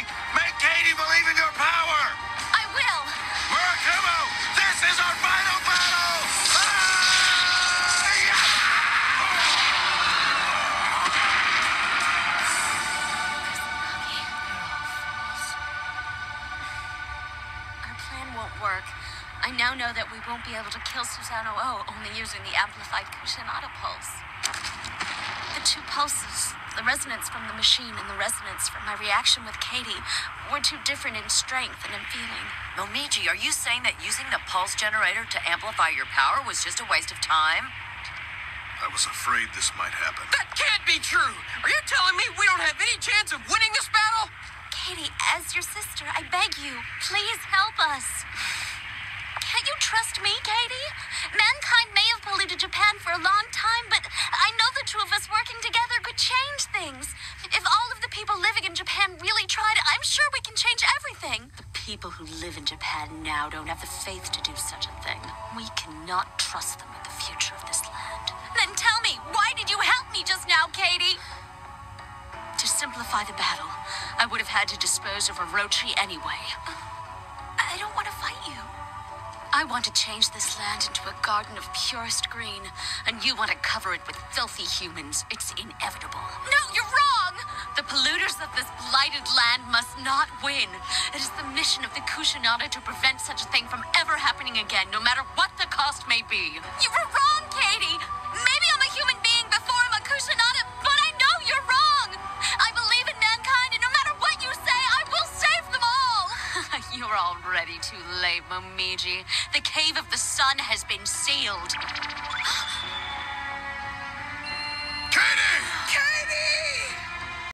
Make Katie believe in your power! I will. Murakumo, this is our final battle! Our plan won't work. I now know that we won't be able to kill Susano-o only using the amplified Kushinada pulse. The two pulses, the resonance from the machine and the resonance from my reaction with Katie, were too different in strength and in feeling. Momiji, are you saying that using the pulse generator to amplify your power was just a waste of time? I was afraid this might happen. That can't be true! Are you telling me we don't have any chance of winning this battle? Katie, as your sister, I beg you, please help us. Can't you trust me, Katie? Mankind may have polluted Japan for a long time, but I know the two of us working together could change things. If all of the people living in Japan really tried, I'm sure we can change everything. The people who live in Japan now don't have the faith to do such a thing. We cannot trust them with the future of this land. Then tell me, why did you help me just now, Katie? To simplify the battle, I would have had to dispose of Orochi anyway. I want to change this land into a garden of purest green, and you want to cover it with filthy humans. It's inevitable. No, you're wrong! The polluters of this blighted land must not win. It is the mission of the Kushinada to prevent such a thing from ever happening again, no matter what the cost may be. You were wrong, you're already too late, Momiji. The Cave of the Sun has been sealed.